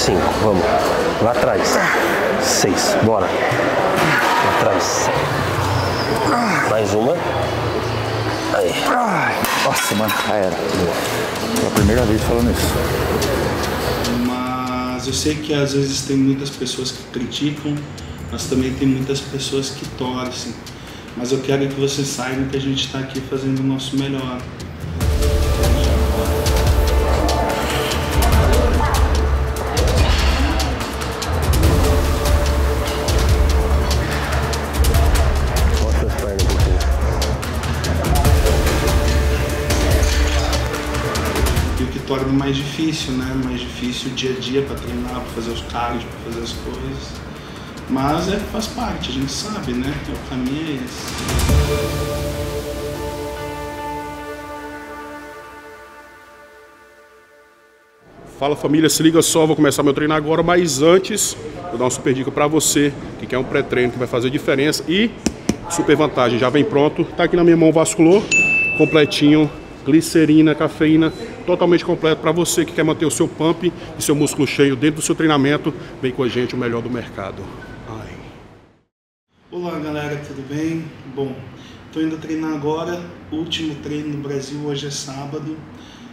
cinco, vamos. Lá atrás. Seis, bora. Lá atrás. Mais uma. Aí. Nossa, mano, já era. É a primeira vez falando isso. Mas eu sei que às vezes tem muitas pessoas que criticam, mas também tem muitas pessoas que torcem. Mas eu quero que vocês saibam que a gente está aqui fazendo o nosso melhor. Torna mais difícil, né? Mais difícil o dia a dia para treinar, para fazer os carros, para fazer as coisas. Mas é, faz parte, a gente sabe, né? O caminho é esse. Fala família, se liga só, vou começar meu treino agora, mas antes vou dar uma super dica para você que quer um pré-treino que vai fazer diferença e super vantagem, já vem pronto, tá aqui na minha mão vasculou, completinho, glicerina, cafeína, totalmente completo para você que quer manter o seu pump e seu músculo cheio dentro do seu treinamento, vem com a gente o melhor do mercado. Ai. Olá galera, tudo bem? Bom, tô indo treinar agora, último treino no Brasil, hoje é sábado,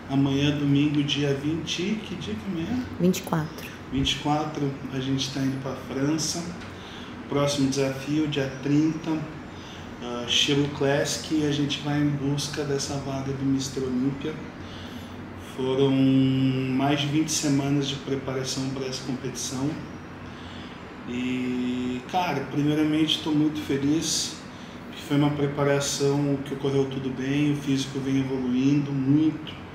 amanhã domingo, dia 20, que dia que é amanhã? 24. 24, a gente está indo para a França. Próximo desafio, dia 30, uh, Classic, e a gente vai em busca dessa vaga do Mr. Olímpia. Foram mais de 20 semanas de preparação para essa competição. E, cara, primeiramente estou muito feliz, que foi uma preparação que ocorreu tudo bem, o físico vem evoluindo muito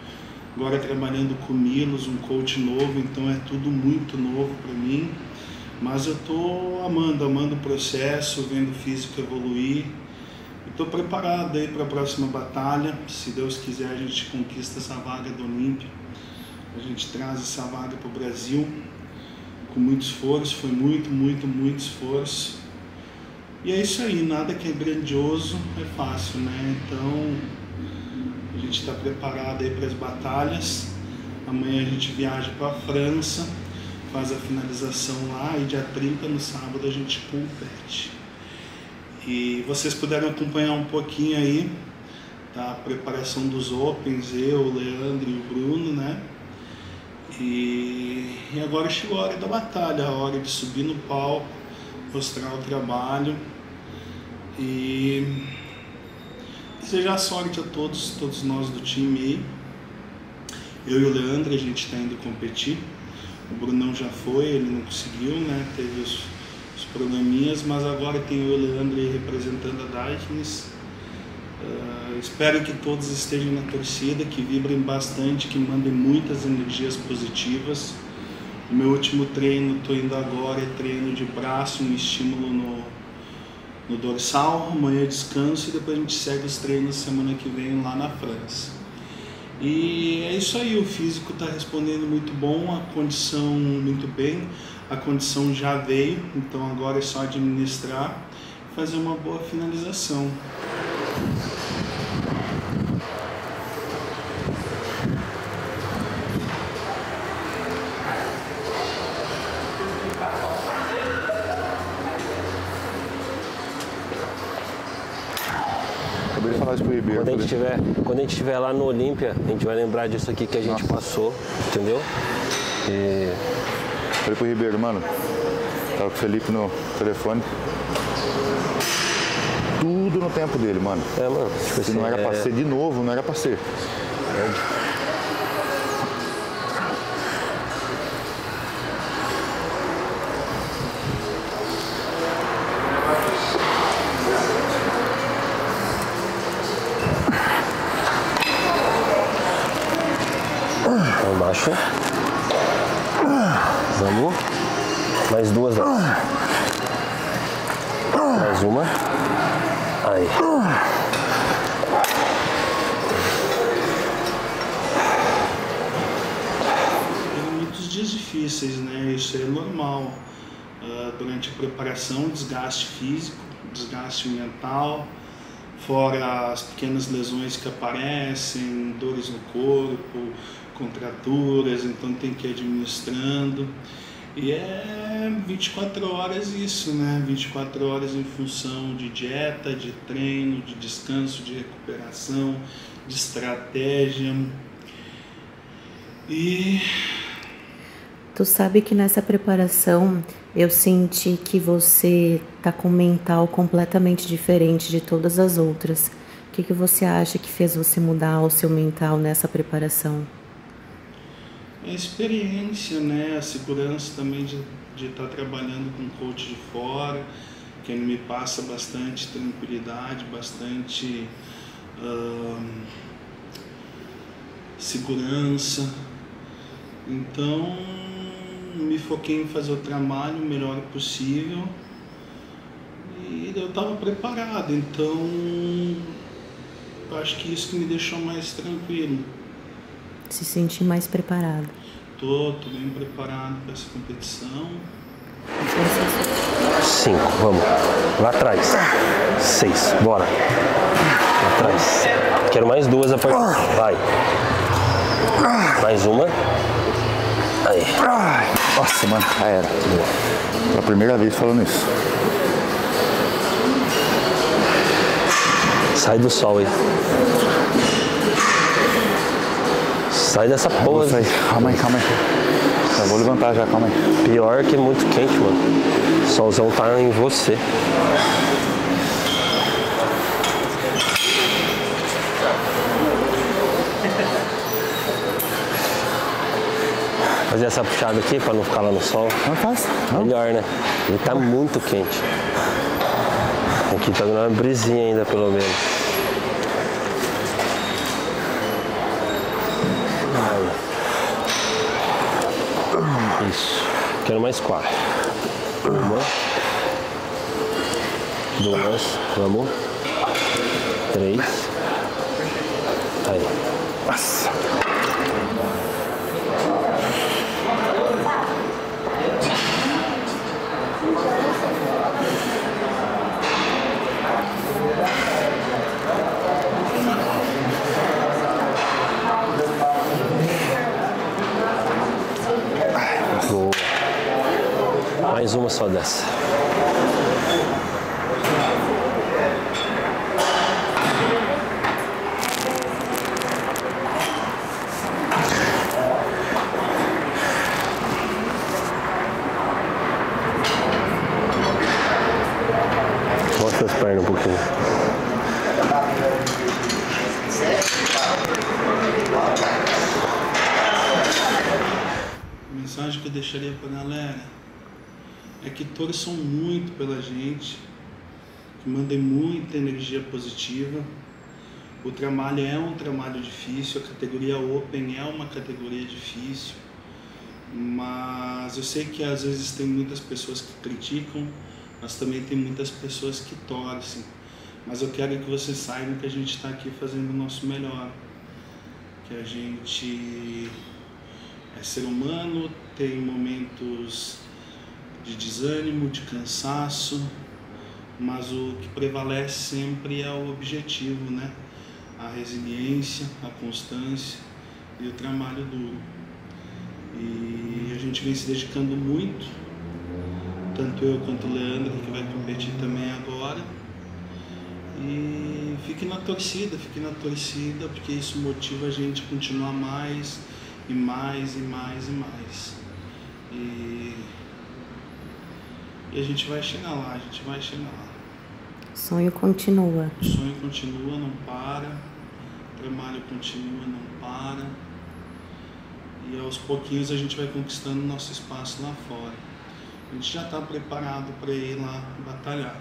agora trabalhando com Milos, um coach novo, então é tudo muito novo para mim. Mas eu estou amando, amando o processo, vendo o físico evoluir. Estou preparado aí para a próxima batalha. Se Deus quiser, a gente conquista essa vaga do Olímpia. A gente traz essa vaga para o Brasil com muito esforço. Foi muito, muito, muito esforço. E é isso aí, nada que é grandioso é fácil, né? Então a gente está preparado aí para as batalhas. Amanhã a gente viaja para a França, faz a finalização lá e dia 30 no sábado a gente compete. E vocês puderam acompanhar um pouquinho aí da preparação dos Opens, eu, o Leandro e o Bruno, né? E, e agora chegou a hora da batalha, a hora de subir no palco, mostrar o trabalho e desejar sorte a todos, todos nós do time aí. Eu e o Leandro, a gente está indo competir. O Brunão já foi, ele não conseguiu, né? Teve os, probleminhas, mas agora tem o Leandro representando a Dykins. Uh, espero que todos estejam na torcida, que vibrem bastante, que mandem muitas energias positivas. O meu último treino, estou indo agora, é treino de braço, um estímulo no, no dorsal, amanhã descanso e depois a gente segue os treinos semana que vem lá na França. E é isso aí, o físico está respondendo muito bom, a condição muito bem, a condição já veio, então agora é só administrar e fazer uma boa finalização. Acabei de falar isso pro Ribeiro. Quando a gente estiver, quando a gente estiver lá no Olímpia, a gente vai lembrar disso aqui que a gente passou, entendeu? E falei pro Ribeiro, mano. Tava com o Felipe no telefone. Tudo no tempo dele, mano. é, mano, tipo Se assim, não era pra é- ser de novo, não era pra ser. Lá Mais uma. Aí. Teve muitos dias difíceis, né? Isso é normal. Ah, durante a preparação, desgaste físico, desgaste mental, fora as pequenas lesões que aparecem, dores no corpo, contraturas, então tem que ir administrando. E é 24 horas isso, né? 24 horas em função de dieta, de treino, de descanso, de recuperação, de estratégia. E Tu sabe que nessa preparação eu senti que você tá com um mental completamente diferente de todas as outras. O que, que você acha que fez você mudar o seu mental nessa preparação? A experiência, né? A segurança também de, estar trabalhando com coach de fora, que me passa bastante tranquilidade, bastante hum, segurança. Então me foquei em fazer o trabalho o melhor possível e eu estava preparado, então acho que isso que me deixou mais tranquilo. Se sentir mais preparado. Tô, tô bem preparado para essa competição. Cinco, vamos. Lá atrás. Seis, bora. Lá atrás. Quero mais duas a partir. Vai. Mais uma. Aí. Nossa, mano, já era. Pela primeira vez falando isso. Sai do sol aí. Sai dessa porra. Sair. Calma aí, calma aí. Já vou levantar já, calma aí. Pior que muito quente, mano. O solzão tá em você. Fazer essa puxada aqui pra não ficar lá no sol. Não faz. Não. Melhor, né? Ele tá muito quente. Aqui tá dando uma brisinha ainda, pelo menos. Aí. Isso. Quero mais quatro. Uma. Duas. Vamos. Três. Aí. Nossa. Boa. Mais uma só dessa. Mostra as pernas um pouquinho. A mensagem que eu deixaria para a galera é que torçam muito pela gente, que mandem muita energia positiva. O trabalho é um trabalho difícil, a categoria Open é uma categoria difícil, mas eu sei que às vezes tem muitas pessoas que criticam, mas também tem muitas pessoas que torcem. Mas eu quero que vocês saibam que a gente está aqui fazendo o nosso melhor, que a gente é ser humano, tem momentos de desânimo, de cansaço, mas o que prevalece sempre é o objetivo, né? A resiliência, a constância e o trabalho duro. E a gente vem se dedicando muito, tanto eu quanto o Leandro, que vai competir também agora. E fique na torcida, fique na torcida, porque isso motiva a gente a continuar mais e mais e mais e mais. E, e a gente vai chegar lá, a gente vai chegar lá. O sonho continua. O sonho continua, não para, o trabalho continua, não para. E aos pouquinhos a gente vai conquistando nosso espaço lá fora. A gente já está preparado para ir lá batalhar.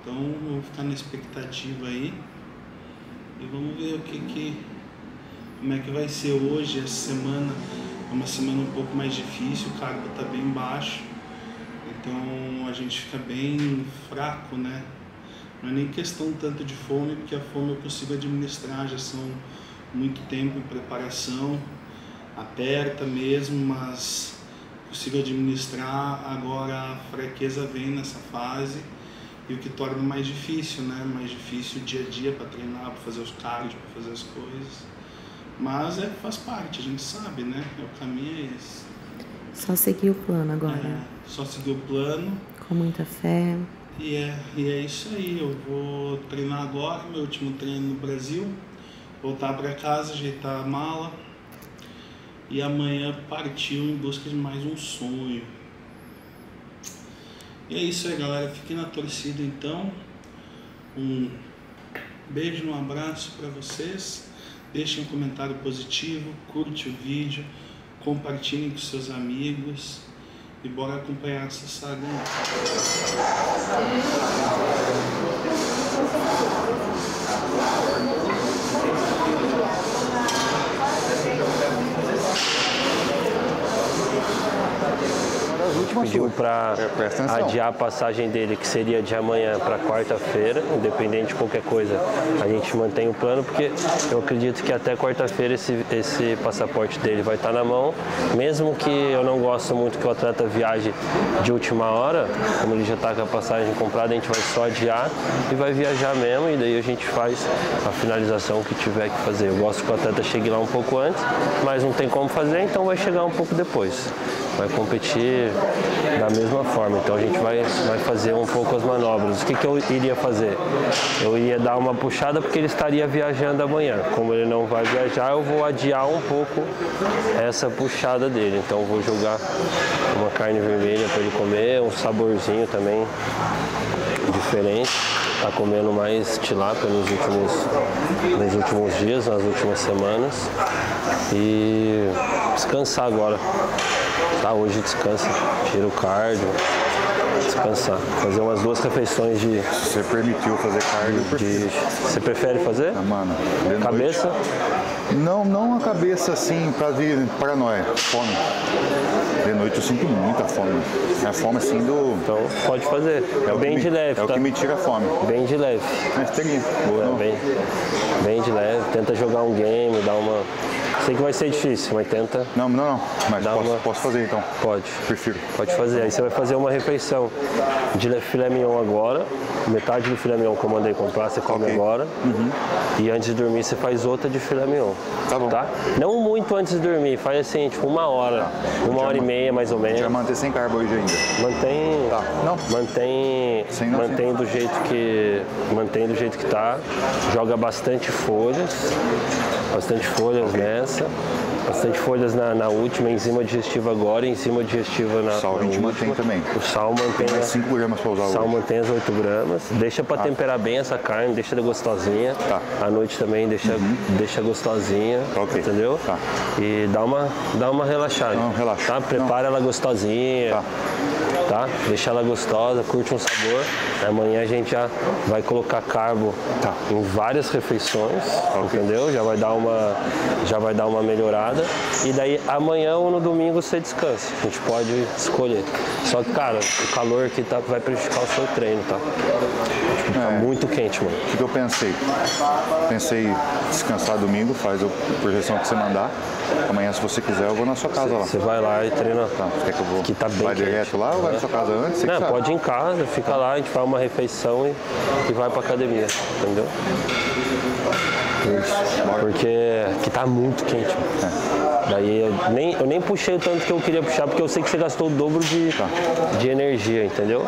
Então vamos ficar na expectativa aí e vamos ver o que, que como é que vai ser hoje, essa semana. É uma semana um pouco mais difícil, o cargo está bem baixo. Então a gente fica bem fraco, né? Não é nem questão tanto de fome, porque a fome eu consigo administrar, já são muito tempo em preparação, aperta mesmo, mas consigo administrar. Agora a fraqueza vem nessa fase e o que torna mais difícil, né? Mais difícil o dia a dia para treinar, para fazer os cards, para fazer as coisas. Mas é, faz parte, a gente sabe, né? O caminho é esse. Só seguir o plano agora. É, só seguir o plano. Com muita fé. E é, e é isso aí. Eu vou treinar agora, meu último treino no Brasil. Voltar para casa, ajeitar a mala. E amanhã partiu em busca de mais um sonho. E é isso aí, galera. Fiquem na torcida então. Um beijo, um abraço para vocês. Deixem um comentário positivo, curte o vídeo, compartilhem com seus amigos e bora acompanhar essa saga. Pediu para adiar a passagem dele, que seria de amanhã para quarta-feira, independente de qualquer coisa, a gente mantém o plano, porque eu acredito que até quarta-feira esse, esse passaporte dele vai estar na mão, mesmo que eu não gosto muito que o atleta viaje de última hora, como ele já está com a passagem comprada, a gente vai só adiar e vai viajar mesmo, e daí a gente faz a finalização que tiver que fazer. Eu gosto que o atleta chegue lá um pouco antes, mas não tem como fazer, então vai chegar um pouco depois. Vai competir da mesma forma. Então a gente vai, vai fazer um pouco as manobras. O que, que eu iria fazer? Eu iria dar uma puxada porque ele estaria viajando amanhã. Como ele não vai viajar, eu vou adiar um pouco essa puxada dele. Então eu vou jogar uma carne vermelha para ele comer, um saborzinho também diferente. Tá comendo mais tilápia nos últimos, nos últimos dias, nas últimas semanas. E descansar agora. Tá, hoje descansa, tira o cardio, descansar. Fazer umas duas refeições de. Se você permitiu fazer cardio, de, Você prefere fazer? Ah, mano. Cabeça? Noite. Não, não a cabeça assim pra vir paranoia, fome. De noite eu sinto muita fome. É a fome assim do. Então pode fazer. É bem de me, leve. É tá? o que me tira a fome. Bem de leve. Mas teria. Boa, bem, bem de leve. Tenta jogar um game, dar uma. Sei que vai ser difícil, mas tenta. Não, não, não. Mas posso, uma... posso fazer então? Pode. Prefiro. Pode fazer. Aí você vai fazer uma refeição de filé mignon agora. Metade do filé mignon que eu mandei comprar, você come Ok. agora. Uhum. E antes de dormir, você faz outra de filé mignon. Tá bom. Tá? Não muito antes de dormir, faz assim, tipo uma hora. Uma Já hora e meia, mais ou menos. manter sem carbo hoje ainda. Mantém. Tá. Não. Mantém. Sem não, mantém sem. do jeito que. Mantém do jeito que tá. Joga bastante folhas. Bastante folhas nessa. Bastante folhas na, na última, enzima digestiva agora, enzima digestiva na, Sal a na gente última. mantém também. O sal mantém. Mais na- 5 gramas pra usar Sal hoje. mantém as 8 gramas. Deixa pra temperar bem essa carne, deixa ela gostosinha. Tá. À noite também deixa, deixa gostosinha. Ok. Entendeu? Tá. E dá uma, dá uma relaxada. Não, relaxa. Tá? Prepara ela gostosinha. Tá. Tá? Deixa ela gostosa, curte um sabor. Amanhã a gente já vai colocar carbo Tá. em várias refeições, entendeu? Já vai dar uma já vai dar uma melhorada. E daí amanhã ou no domingo você descansa. A gente pode escolher. Só que, cara, o calor aqui tá, vai prejudicar o seu treino, tá? Tipo, tá É. muito quente, mano. O que, que eu pensei? Pensei descansar domingo, faz a projeção que você mandar. Amanhã, se você quiser, eu vou na sua casa lá. Você vai lá e treina. Tá, quer que eu vou? Que tá bem vai quente. direto lá ou vai na sua casa antes? Você que Não, pode ir em casa, fica lá, a gente faz uma refeição e, e vai pra academia, entendeu? Porque que tá muito quente. mano. Daí eu nem, eu nem puxei o tanto que eu queria puxar, porque eu sei que você gastou o dobro de, de energia, entendeu?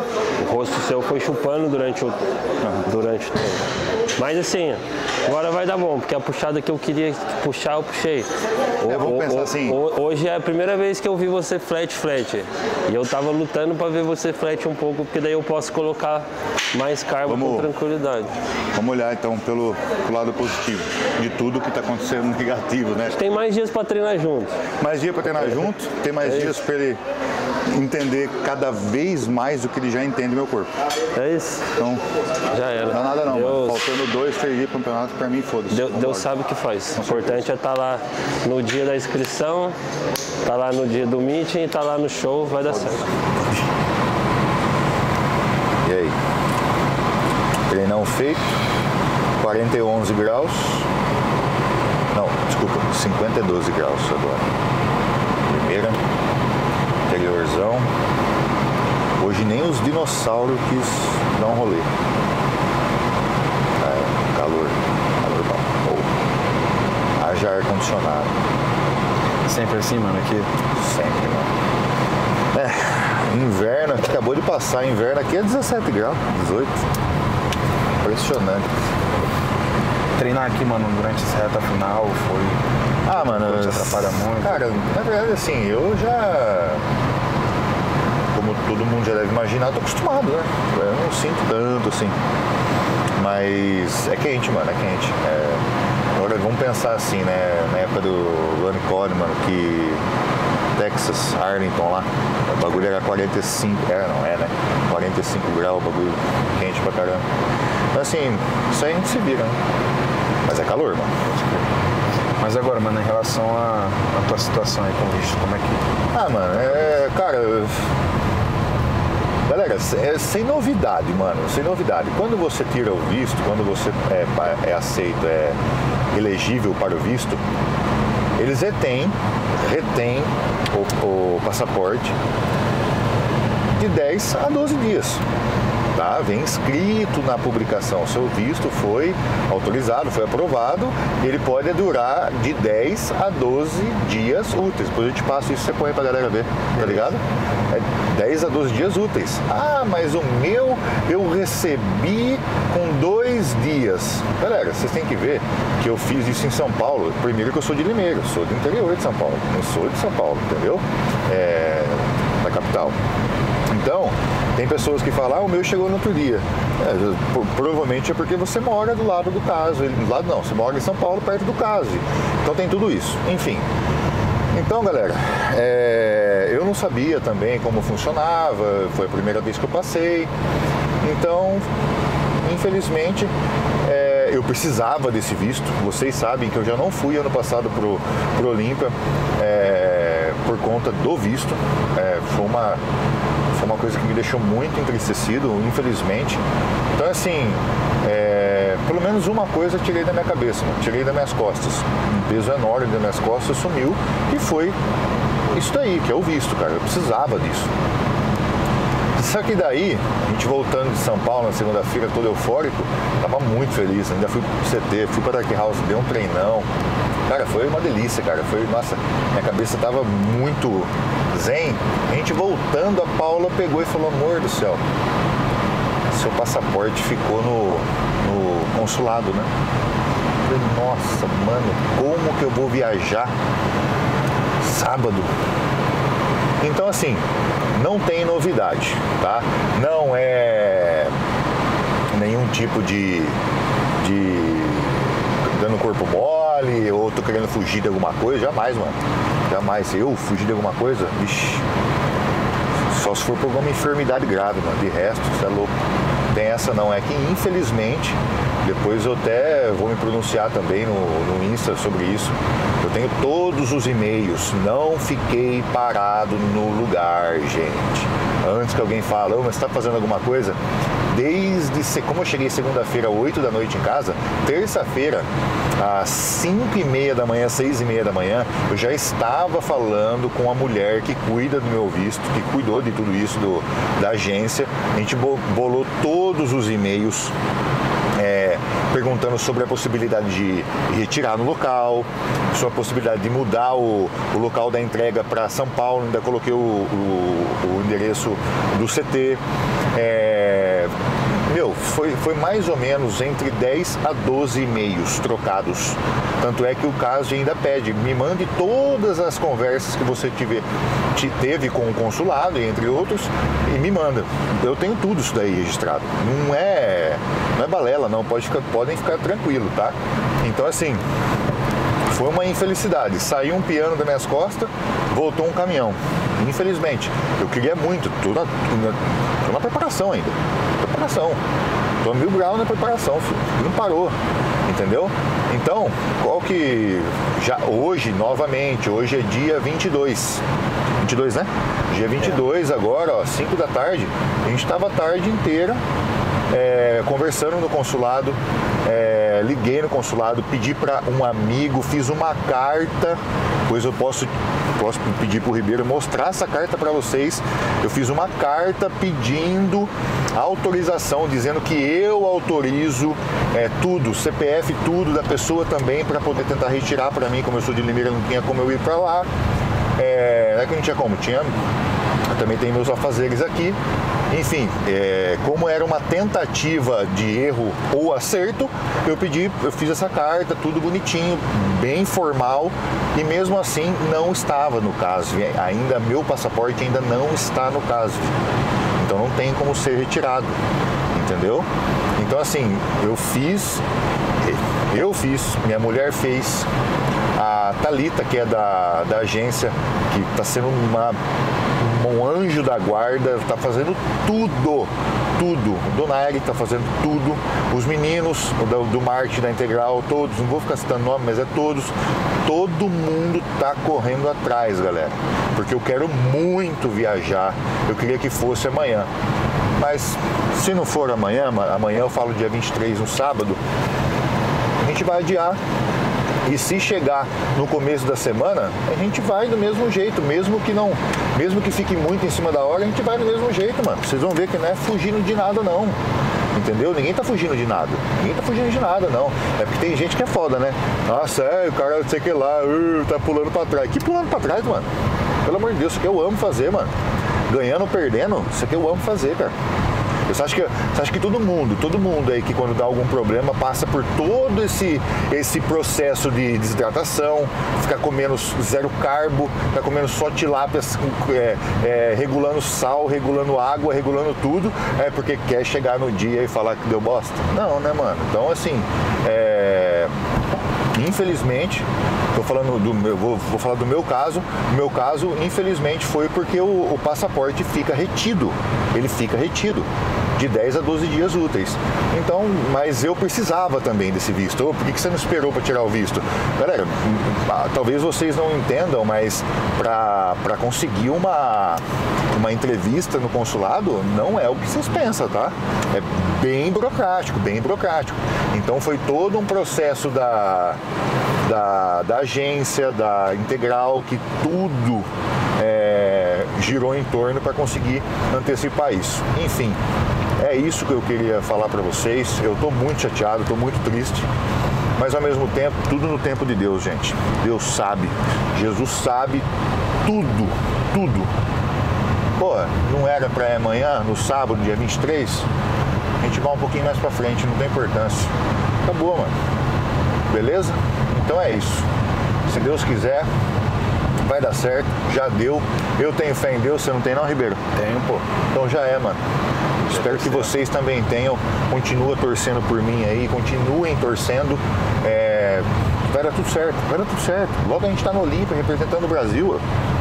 O rosto seu foi chupando durante o, durante o tempo. Mas assim, agora vai dar bom, porque a puxada que eu queria puxar, eu puxei. O- vamos o- pensar o- assim. o- Hoje é a primeira vez que eu vi você flat flat. E eu tava lutando pra ver você flat um pouco, porque daí eu posso colocar mais carbo com Vamos- tranquilidade. Vamos olhar então pelo, pelo lado positivo de tudo que está acontecendo negativo, né? Tem mais dias pra treinar junto. Mais dia para treinar junto, tem mais É dias para ele entender cada vez mais o que ele já entende meu corpo. É isso. Então, Já era. não dá nada não, mano. Deus, Faltando dois, três dias pro campeonato, para mim, foda-se. Deus. Deus sabe o que faz. O importante é estar lá no dia da inscrição, tá lá no dia do meeting e tá lá no show, vai dar certo. E aí? Treinão feito, 41 graus. Não, desculpa, 50 e 12 graus agora. Primeira, interiorzão. Hoje nem os dinossauros quis dar um rolê. É, calor, calor bom. Oh. Haja ar ar-condicionado. Sempre assim, mano, aqui? Sempre, mano. É, inverno, acabou de passar, inverno aqui é 17 graus, 18. Impressionante. Treinar aqui, mano, durante essa reta final foi. Ah, mano. Te atrapalha muito. Cara, na verdade, assim, eu já. Como todo mundo já deve imaginar, tô acostumado, né? Eu não sinto tanto assim. Mas é quente, mano, é quente. É... Agora vamos pensar assim, né? Na época do Lonnie Coleman, que Texas, Arlington lá, o bagulho era 45, era não é, né? 45 graus, o bagulho quente pra caramba. Assim, isso aí a gente se vira, né? Mas é calor, mano. Mas agora, mano, em relação à tua situação aí com o como é que. Ah, mano, é. Cara. Galera, é sem novidade, mano, sem novidade. Quando você tira o visto, quando você é, é aceito, é elegível para o visto, eles retêm, retêm o, o passaporte de 10 a 12 dias tá? Vem escrito na publicação, o seu visto foi autorizado, foi aprovado, ele pode durar de 10 a 12 dias úteis. Depois eu te passo isso, você põe pra galera ver, tá ligado? É 10 a 12 dias úteis. Ah, mas o meu eu recebi com dois dias. Galera, vocês têm que ver que eu fiz isso em São Paulo. Primeiro que eu sou de Limeiro, sou do interior de São Paulo, não sou de São Paulo, entendeu? É, da capital. Então, tem pessoas que falam, ah, o meu chegou no outro dia. É, provavelmente é porque você mora do lado do caso. Do lado não, você mora em São Paulo, perto do caso. Então tem tudo isso. Enfim. Então, galera, é, eu não sabia também como funcionava, foi a primeira vez que eu passei. Então, infelizmente, é, eu precisava desse visto. Vocês sabem que eu já não fui ano passado pro, pro Olímpia é, por conta do visto. É, foi uma foi uma coisa que me deixou muito entristecido, infelizmente. Então, assim, é, pelo menos uma coisa tirei da minha cabeça, né? tirei das minhas costas. Um peso enorme das minhas costas sumiu e foi isso daí, que é o visto, cara. Eu precisava disso. Só que daí, a gente voltando de São Paulo na segunda-feira, todo eufórico, tava muito feliz. Ainda fui pro CT, fui pra Dark House, dei um treinão. Cara, foi uma delícia, cara. Foi, nossa, minha cabeça tava muito zen. A gente voltando, a Paula pegou e falou, amor do céu, seu passaporte ficou no, no consulado, né? Eu falei, nossa, mano, como que eu vou viajar sábado? Então assim, não tem novidade, tá? Não é nenhum tipo de, de dando corpo mole ou tô querendo fugir de alguma coisa, jamais, mano. Jamais. Eu fugir de alguma coisa, vixi. Só se for por alguma enfermidade grave, mano. De resto, você é louco. Tem essa não, é que infelizmente, depois eu até vou me pronunciar também no, no Insta sobre isso. Eu tenho todos os e-mails, não fiquei parado no lugar, gente. Antes que alguém fale, oh, mas está fazendo alguma coisa? Desde como eu cheguei segunda-feira, 8 da noite em casa, terça-feira, às 5 e meia da manhã, 6 e meia da manhã, eu já estava falando com a mulher que cuida do meu visto, que cuidou de tudo isso do, da agência. A gente bolou todos os e-mails é, perguntando sobre a possibilidade de retirar no local, sobre a possibilidade de mudar o, o local da entrega para São Paulo, ainda coloquei o, o, o endereço do CT. É, foi, foi mais ou menos entre 10 a 12 e-mails trocados. Tanto é que o caso ainda pede, me mande todas as conversas que você tiver, te, teve com o consulado, entre outros, e me manda. Eu tenho tudo isso daí registrado. Não é, não é balela, não. Pode ficar, podem ficar tranquilo, tá? Então, assim, foi uma infelicidade. Saiu um piano das minhas costas, voltou um caminhão. Infelizmente. Eu queria muito, tô na, tô na preparação ainda. Preparação. Mil graus na preparação. Não parou. Entendeu? Então, qual que. Já hoje, novamente, hoje é dia 22. 22, né? Dia 22 agora, ó, 5 da tarde. A gente estava a tarde inteira é, conversando no consulado, é, liguei no consulado, pedi para um amigo, fiz uma carta, pois eu posso posso pedir para o Ribeiro mostrar essa carta para vocês. Eu fiz uma carta pedindo autorização, dizendo que eu autorizo é, tudo, CPF, tudo da pessoa também, para poder tentar retirar para mim, como eu sou de Limeira, não tinha como eu ir para lá. É, é que não tinha como, tinha. Também tenho meus afazeres aqui. Enfim, é, como era uma tentativa de erro ou acerto, eu pedi, eu fiz essa carta, tudo bonitinho, bem formal, e mesmo assim não estava no caso. Ainda meu passaporte ainda não está no caso. Então não tem como ser retirado. Entendeu? Então assim, eu fiz, eu fiz, minha mulher fez, a Talita, que é da, da agência, que está sendo uma, um anjo da guarda, está fazendo tudo, tudo. Dona Eri está fazendo tudo. Os meninos do, do marketing da Integral, todos, não vou ficar citando nome, mas é todos. Todo mundo está correndo atrás, galera. Porque eu quero muito viajar. Eu queria que fosse amanhã. Mas se não for amanhã, amanhã eu falo dia 23, no sábado, a gente vai adiar e se chegar no começo da semana, a gente vai do mesmo jeito, mesmo que não, mesmo que fique muito em cima da hora, a gente vai do mesmo jeito, mano. Vocês vão ver que não é fugindo de nada não. Entendeu? Ninguém tá fugindo de nada. Ninguém tá fugindo de nada, não. É porque tem gente que é foda, né? Nossa, é, o cara sei que lá, uh, tá pulando pra trás. Que pulando pra trás, mano? Pelo amor de Deus, isso aqui eu amo fazer, mano. Ganhando perdendo, isso aqui eu amo fazer, cara. Você acha, que, você acha que todo mundo, todo mundo aí que quando dá algum problema passa por todo esse, esse processo de desidratação, ficar comendo zero carbo, ficar comendo só tilápias, é, é, regulando sal, regulando água, regulando tudo, é porque quer chegar no dia e falar que deu bosta? Não, né, mano? Então, assim, é, infelizmente, Tô falando do meu, vou, vou, falar do meu caso. O meu caso, infelizmente, foi porque o, o passaporte fica retido. Ele fica retido de 10 a 12 dias úteis. Então, mas eu precisava também desse visto. Por que você não esperou para tirar o visto? Galera, ah, talvez vocês não entendam, mas para conseguir uma, uma entrevista no consulado não é o que vocês pensam, tá? É bem burocrático, bem burocrático. Então foi todo um processo da, da, da agência, da integral, que tudo é, girou em torno para conseguir antecipar isso. Enfim, é isso que eu queria falar para vocês. Eu estou muito chateado, estou muito triste, mas ao mesmo tempo, tudo no tempo de Deus, gente. Deus sabe, Jesus sabe tudo, tudo. Pô, não era para amanhã, no sábado, dia 23? A gente vai um pouquinho mais para frente, não tem importância. Acabou, mano. Beleza? Então é isso. Se Deus quiser, vai dar certo, já deu. Eu tenho fé em Deus, você não tem não, Ribeiro? Tenho, pô. Então já é, mano. Espero que vocês também tenham. Continua torcendo por mim aí, continuem torcendo. É, vai dar tudo certo, vai dar tudo certo. Logo a gente tá no Olímpia representando o Brasil.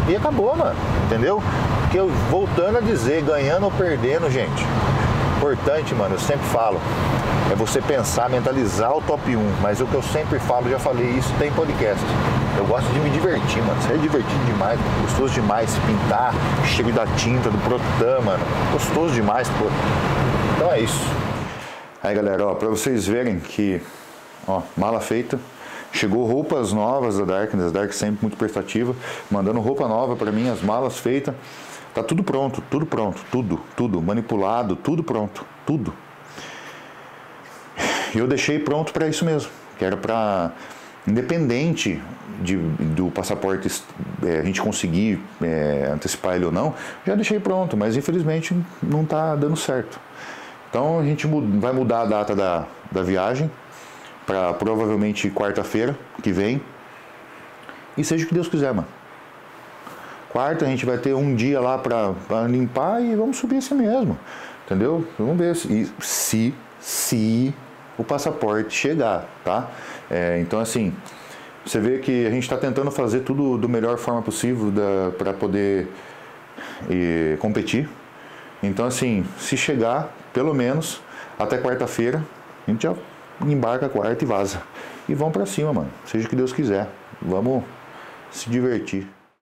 E acabou, mano. Entendeu? Porque eu voltando a dizer, ganhando ou perdendo, gente. Importante, mano, eu sempre falo é você pensar, mentalizar o top 1. Mas o que eu sempre falo, já falei isso, tem podcast. Eu gosto de me divertir, mano. Isso é divertido demais, gostoso demais pintar, cheiro da tinta, do Protan, mano. Gostoso demais, pô. Então é isso. Aí galera, ó, pra vocês verem que, ó, mala feita. Chegou roupas novas da Dark, da Dark sempre muito prestativa, mandando roupa nova para mim, as malas feitas. Tá tudo pronto, tudo pronto, tudo, tudo, manipulado, tudo pronto, tudo. E eu deixei pronto para isso mesmo, que era para independente de, do passaporte é, a gente conseguir é, antecipar ele ou não, já deixei pronto, mas infelizmente não está dando certo. Então a gente vai mudar a data da, da viagem para provavelmente quarta-feira que vem. E seja o que Deus quiser, mano. Quarta a gente vai ter um dia lá para limpar e vamos subir esse mesmo. Entendeu? Vamos ver se, se, se o passaporte chegar, tá? É, então, assim, você vê que a gente está tentando fazer tudo do melhor forma possível para poder e, competir. Então, assim, se chegar, pelo menos, até quarta-feira, a gente já embarca quarta e vaza. E vamos para cima, mano. Seja o que Deus quiser. Vamos se divertir.